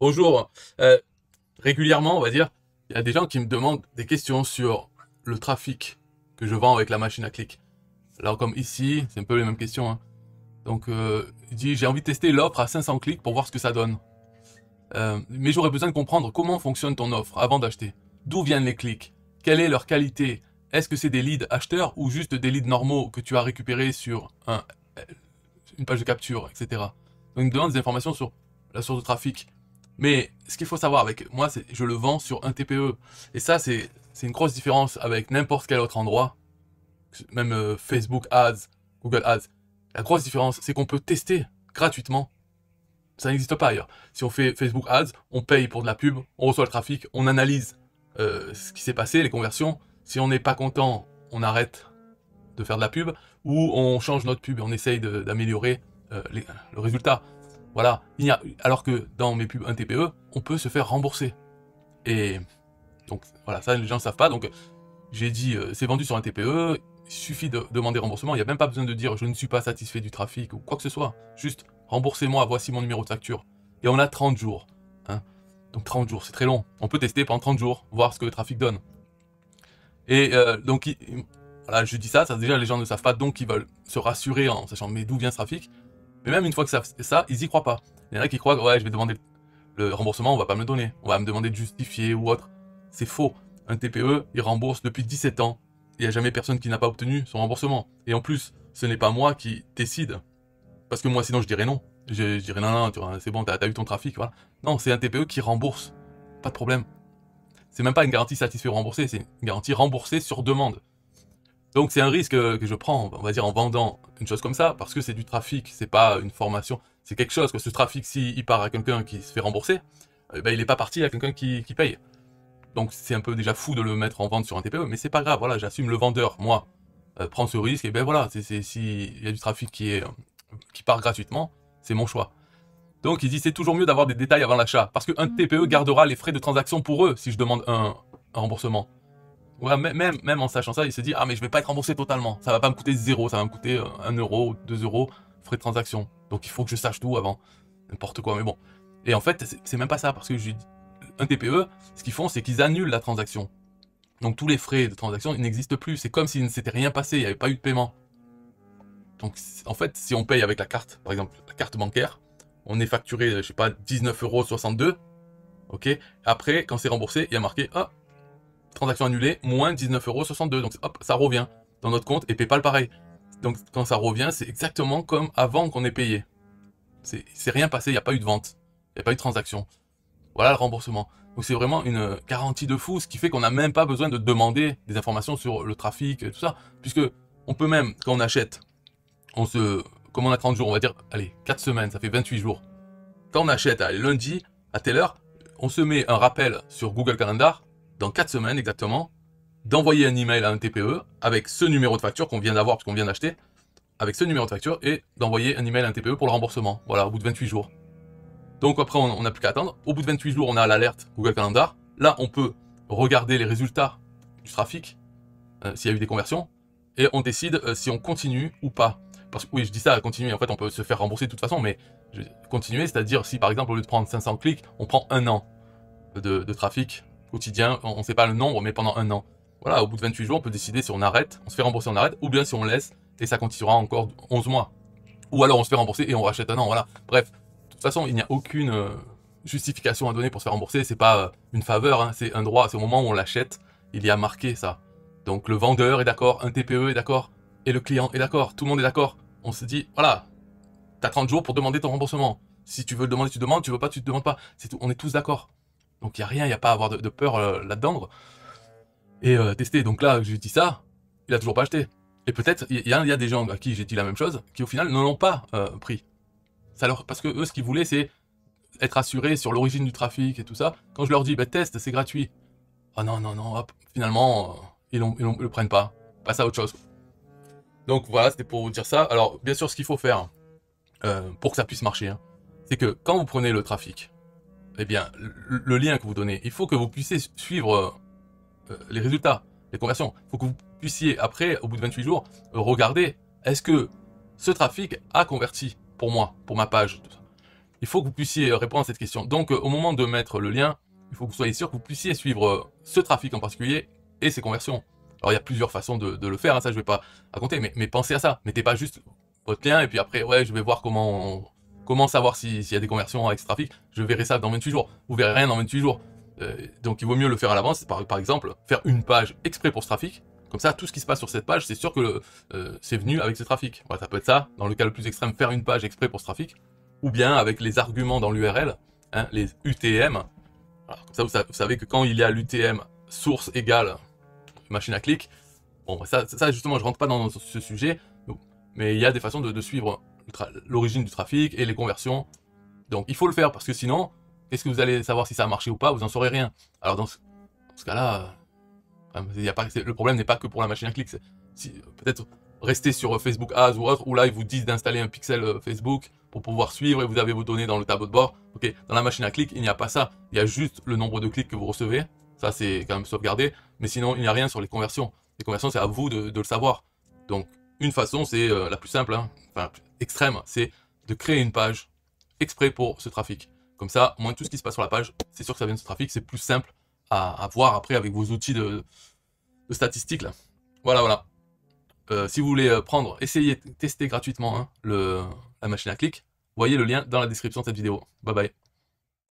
Bonjour. Euh, régulièrement, on va dire, il y a des gens qui me demandent des questions sur le trafic que je vends avec la machine à clic. Alors comme ici, c'est un peu les mêmes questions. Hein. Donc, euh, il dit, j'ai envie de tester l'offre à 500 clics pour voir ce que ça donne. Euh, mais j'aurais besoin de comprendre comment fonctionne ton offre avant d'acheter. D'où viennent les clics? Quelle est leur qualité? Est-ce que c'est des leads acheteurs ou juste des leads normaux que tu as récupérés sur un, une page de capture, etc. Donc, il me demande des informations sur la source de trafic. Mais ce qu'il faut savoir avec moi, c'est je le vends sur un TPE. Et ça, c'est une grosse différence avec n'importe quel autre endroit. Même euh, Facebook Ads, Google Ads. La grosse différence, c'est qu'on peut tester gratuitement. Ça n'existe pas ailleurs. Si on fait Facebook Ads, on paye pour de la pub, on reçoit le trafic, on analyse euh, ce qui s'est passé, les conversions. Si on n'est pas content, on arrête de faire de la pub ou on change notre pub et on essaye d'améliorer euh, le résultat. Voilà. Il a, alors que dans mes pubs 1 TPE, on peut se faire rembourser. Et donc voilà, ça les gens ne savent pas. Donc j'ai dit, euh, c'est vendu sur un TPE, il suffit de demander remboursement. Il n'y a même pas besoin de dire je ne suis pas satisfait du trafic ou quoi que ce soit. Juste remboursez-moi, voici mon numéro de facture. Et on a 30 jours. Hein. Donc 30 jours, c'est très long. On peut tester pendant 30 jours, voir ce que le trafic donne. Et euh, donc, voilà, je dis ça, ça déjà les gens ne savent pas, donc ils veulent se rassurer en sachant mais d'où vient ce trafic? Mais même une fois que ça, ça, ils y croient pas. Il y en a qui croient que ouais, je vais demander le remboursement, on va pas me le donner. On va me demander de justifier ou autre. C'est faux. Un TPE, il rembourse depuis 17 ans. Il n'y a jamais personne qui n'a pas obtenu son remboursement. Et en plus, ce n'est pas moi qui décide. Parce que moi, sinon, je dirais non. Je, dirais non, non, c'est bon, t'as as eu ton trafic. Non, c'est un TPE qui rembourse. Pas de problème. C'est même pas une garantie satisfait ou remboursée, c'est une garantie remboursée sur demande. Donc c'est un risque que je prends, on va dire, en vendant une chose comme ça, parce que c'est du trafic, c'est pas une formation, c'est quelque chose, que ce trafic, s'il part à quelqu'un qui se fait rembourser, eh ben, il n'est pas parti à quelqu'un qui, paye. Donc c'est un peu déjà fou de le mettre en vente sur un TPE, mais c'est pas grave, voilà, j'assume le vendeur, moi, euh, prend ce risque, et ben voilà, s'il y a du trafic qui, est, qui part gratuitement, c'est mon choix. Donc il dit c'est toujours mieux d'avoir des détails avant l'achat, parce qu'un TPE gardera les frais de transaction pour eux si je demande un remboursement. Ouais, même, en sachant ça, il se dit, ah mais je vais pas être remboursé totalement. Ça va pas me coûter zéro, ça va me coûter 1 euh, euro, 2 euros, frais de transaction. Donc il faut que je sache tout avant. N'importe quoi, mais bon. Et en fait, c'est même pas ça, parce que un TPE, ce qu'ils font, c'est qu'ils annulent la transaction. Donc tous les frais de transaction, n'existent plus. C'est comme s'il ne s'était rien passé, il n'y avait pas eu de paiement. Donc en fait, si on paye avec la carte, par exemple, la carte bancaire, on est facturé, je sais pas, 19,62 euros. Ok Après, quand c'est remboursé, il y a marqué, ah, transaction annulée, moins 19,62€. Donc hop, ça revient dans notre compte et PayPal pareil. Donc quand ça revient, c'est exactement comme avant qu'on ait payé. C'est rien passé, il n'y a pas eu de vente, il n'y a pas eu de transaction. Voilà le remboursement. Donc c'est vraiment une garantie de fou, ce qui fait qu'on n'a même pas besoin de demander des informations sur le trafic et tout ça, puisque on peut même, quand on achète, on se, comme on a 30 jours, on va dire, allez, 4 semaines, ça fait 28 jours. Quand on achète, allez, lundi, à telle heure, on se met un rappel sur Google Calendar, dans 4 semaines exactement, d'envoyer un email à un TPE avec ce numéro de facture qu'on vient d'avoir parce qu'on vient d'acheter, avec ce numéro de facture et d'envoyer un email à un TPE pour le remboursement. Voilà, au bout de 28 jours. Donc après, on n'a plus qu'à attendre. Au bout de 28 jours, on a l'alerte Google Calendar. Là, on peut regarder les résultats du trafic, euh, s'il y a eu des conversions, et on décide euh, si on continue ou pas. Parce que oui, je dis ça, continuer, en fait, on peut se faire rembourser de toute façon, mais continuer, c'est-à-dire si par exemple, au lieu de prendre 500 clics, on prend un an de trafic quotidien, on ne sait pas le nombre, mais pendant un an. Voilà, au bout de 28 jours, on peut décider si on arrête, on se fait rembourser, on arrête, ou bien si on laisse, et ça continuera encore 11 mois. Ou alors on se fait rembourser et on rachète un an, voilà. Bref, de toute façon, il n'y a aucune euh, justification à donner pour se faire rembourser, c'est pas euh, une faveur, hein. c'est un droit, c'est au moment où on l'achète, il y a marqué ça. Donc le vendeur est d'accord, un TPE est d'accord, et le client est d'accord, tout le monde est d'accord. On se dit, voilà, t'as 30 jours pour demander ton remboursement. Si tu veux le demander, tu demandes, tu veux pas, tu te demandes pas. Tout, on est tous d'accord. Donc il n'y a rien, il n'y a pas à avoir de, peur euh, là-dedans. Et euh, tester. Donc là, je dis ça, il a toujours pas acheté. Et peut-être, il y, a des gens à qui j'ai dit la même chose, qui au final n'en ont pas euh, pris. Ça leur, parce que eux, ce qu'ils voulaient, c'est être assurés sur l'origine du trafic et tout ça. Quand je leur dis, bah, test, c'est gratuit. Ah non, non, non, hop, finalement, ils, ne le prennent pas. Passe à autre chose. Donc voilà, c'était pour vous dire ça. Alors, bien sûr, ce qu'il faut faire pour que ça puisse marcher, hein, c'est que quand vous prenez le trafic, eh bien, le, lien que vous donnez, il faut que vous puissiez suivre euh, les résultats, les conversions. Il faut que vous puissiez, après, au bout de 28 jours, regarder, est-ce que ce trafic a converti pour moi, pour ma page il faut que vous puissiez répondre à cette question. Donc, au moment de mettre le lien, il faut que vous soyez sûr que vous puissiez suivre ce trafic en particulier et ses conversions. Alors, il y a plusieurs façons de, le faire, hein, ça je vais pas raconter, mais, mais pensez à ça. Mettez pas juste votre lien et puis après, ouais, je vais voir comment, comment savoir s'il y a des conversions avec ce trafic. Je verrai ça dans 28 jours. Vous verrez rien dans 28 jours. Euh, donc, il vaut mieux le faire à l'avance. Par, par exemple, faire une page exprès pour ce trafic. Comme ça, tout ce qui se passe sur cette page, c'est sûr que euh, c'est venu avec ce trafic. Ça peut être ça, dans le cas le plus extrême, faire une page exprès pour ce trafic. Ou bien avec les arguments dans l'URL, hein, les UTM. comme ça, vous savez que quand il y a l'UTM source égale machine à clic. Bon, ça, ça justement, je rentre pas dans ce sujet, mais il y a des façons de, suivre l'origine du trafic et les conversions. Donc il faut le faire parce que sinon, est-ce que vous allez savoir si ça a marché ou pas? Vous en saurez rien. Alors dans ce, cas-là, euh, le problème n'est pas que pour la machine à clic. Si, Peut-être rester sur Facebook Ads ou autre, où là ils vous disent d'installer un pixel euh, Facebook pour pouvoir suivre et vous avez vos données dans le tableau de bord. Ok, dans la machine à clic, il n'y a pas ça. Il y a juste le nombre de clics que vous recevez. Ça, c'est quand même sauvegardé. Mais sinon, il n'y a rien sur les conversions. Les conversions, c'est à vous de, le savoir. Donc, une façon, c'est euh, la plus simple, hein, enfin, extrême, c'est de créer une page exprès pour ce trafic. Comme ça, moins tout ce qui se passe sur la page, c'est sûr que ça vient de ce trafic. C'est plus simple à, voir après avec vos outils de, statistiques. Là. Voilà, voilà. Euh, si vous voulez euh, prendre, essayez, tester gratuitement hein, la machine à clic, voyez le lien dans la description de cette vidéo. Bye bye.